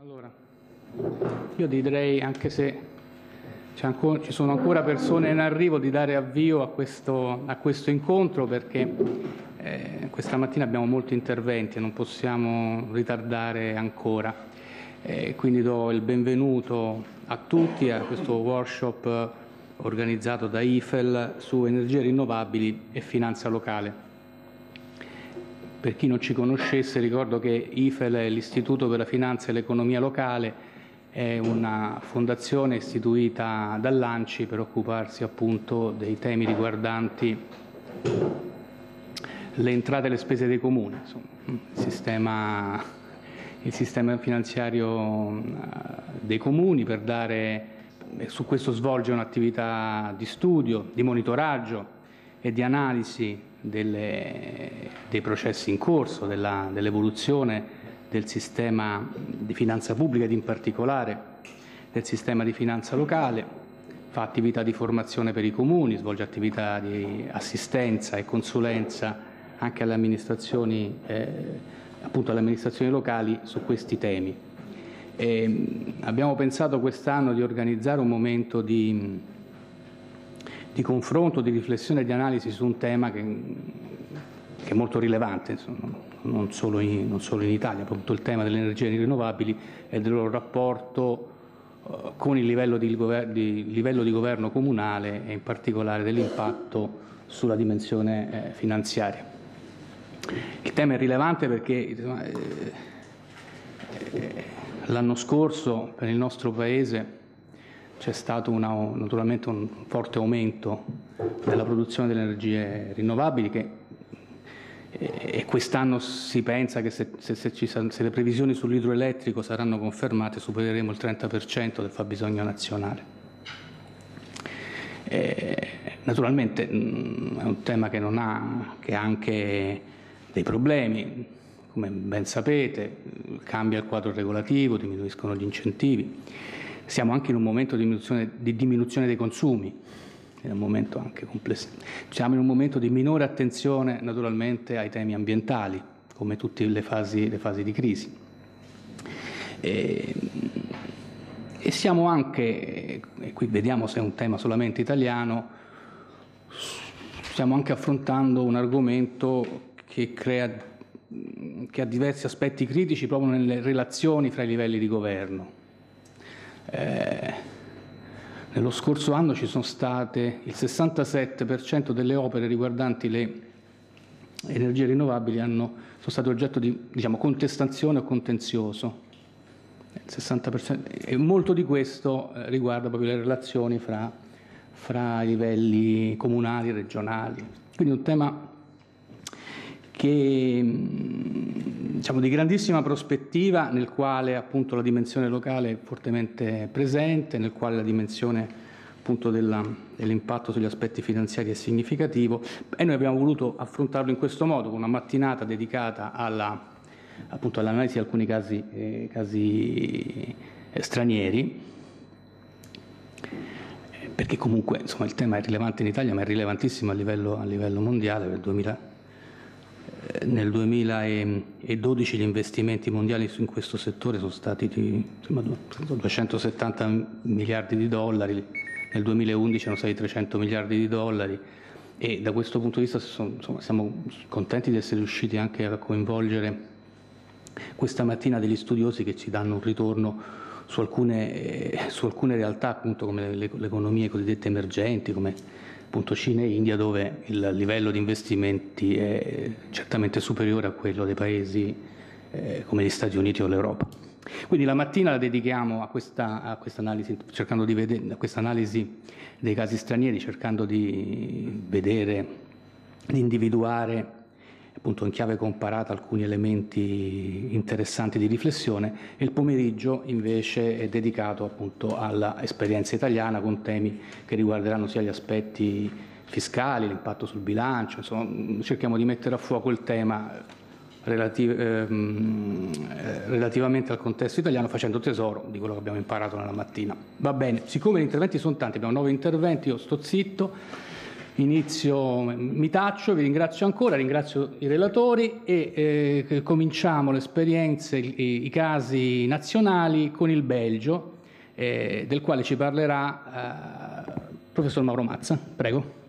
Allora, io direi, anche se ci sono ancora persone in arrivo, di dare avvio a questo, a questo incontro perché eh, questa mattina abbiamo molti interventi e non possiamo ritardare ancora. Eh, quindi do il benvenuto a tutti a questo workshop organizzato da IFEL su energie rinnovabili e finanza locale. Per chi non ci conoscesse ricordo che IFEL l'Istituto per la Finanza e l'Economia Locale, è una fondazione istituita dall'ANCI per occuparsi appunto dei temi riguardanti le entrate e le spese dei comuni, insomma, il, sistema, il sistema finanziario eh, dei comuni per dare, su questo svolge un'attività di studio, di monitoraggio e di analisi delle, dei processi in corso, dell'evoluzione del sistema di finanza pubblica ed in particolare del sistema di finanza locale, fa attività di formazione per i comuni, svolge attività di assistenza e consulenza anche alle amministrazioni, eh, alle amministrazioni locali su questi temi. E abbiamo pensato quest'anno di organizzare un momento di di confronto, di riflessione e di analisi su un tema che, che è molto rilevante, insomma, non, solo in, non, solo in, Italia, appunto il tema delle energie rinnovabili e del loro rapporto uh, con il livello di, di, livello di, governo comunale e in particolare dell'impatto sulla dimensione eh, finanziaria. Il tema è rilevante perché eh, eh, l'anno scorso per il nostro Paese c'è stato una, naturalmente un forte aumento della produzione delle energie rinnovabili che, e quest'anno si pensa che se, se, se, se, le previsioni sull'idroelettrico saranno confermate supereremo il 30% del fabbisogno nazionale. E, naturalmente mh, è un tema che, non ha, che ha anche dei problemi, come ben sapete, cambia il quadro regolativo, diminuiscono gli incentivi siamo anche in un momento di diminuzione, di diminuzione dei consumi, è un momento anche complesso. Siamo in un momento di minore attenzione naturalmente ai temi ambientali, come tutte le fasi, le fasi di crisi. E, e siamo anche, e qui vediamo se è un tema solamente italiano, stiamo anche affrontando un argomento che, crea, che ha diversi aspetti critici proprio nelle relazioni fra i livelli di governo. Eh, nello scorso anno ci sono state il 67% delle opere riguardanti le energie rinnovabili hanno, sono state oggetto di diciamo, contestazione o contenzioso. e molto di questo eh, riguarda proprio le relazioni fra, fra i livelli comunali e regionali. Quindi un tema che diciamo, di grandissima prospettiva nel quale appunto la dimensione locale è fortemente presente, nel quale la dimensione appunto dell'impatto sugli aspetti finanziari è significativo. E noi abbiamo voluto affrontarlo in questo modo, con una mattinata dedicata all'analisi di alcuni casi, eh, casi eh, stranieri, perché comunque insomma, il tema è rilevante in Italia ma è rilevantissimo a livello, a livello mondiale per il 2000 eh, nel 2012 gli investimenti mondiali in questo settore sono stati di insomma, 270 miliardi di dollari, nel 2011 erano stati 300 miliardi di dollari e da questo punto di vista insomma, siamo contenti di essere riusciti anche a coinvolgere questa mattina degli studiosi che ci danno un ritorno su alcune, eh, su alcune realtà appunto come le, le economie cosiddette emergenti, come appunto Cina e India dove il livello di investimenti è certamente superiore a quello dei paesi eh, come gli Stati Uniti o l'Europa. Quindi la mattina la dedichiamo a questa, a questa analisi, cercando di vedere, a questa analisi dei casi stranieri, cercando di vedere, di individuare appunto in chiave comparata alcuni elementi interessanti di riflessione e il pomeriggio invece è dedicato appunto all'esperienza italiana con temi che riguarderanno sia gli aspetti fiscali, l'impatto sul bilancio, insomma cerchiamo di mettere a fuoco il tema relativ ehm, eh, relativamente al contesto italiano facendo tesoro di quello che abbiamo imparato nella mattina. Va bene, siccome gli interventi sono tanti, abbiamo nove interventi, io sto zitto inizio, mi taccio, vi ringrazio ancora, ringrazio i relatori e eh, cominciamo le esperienze, i, i, casi nazionali con il Belgio, eh, del quale ci parlerà il eh, professor Mauro Mazza. Prego.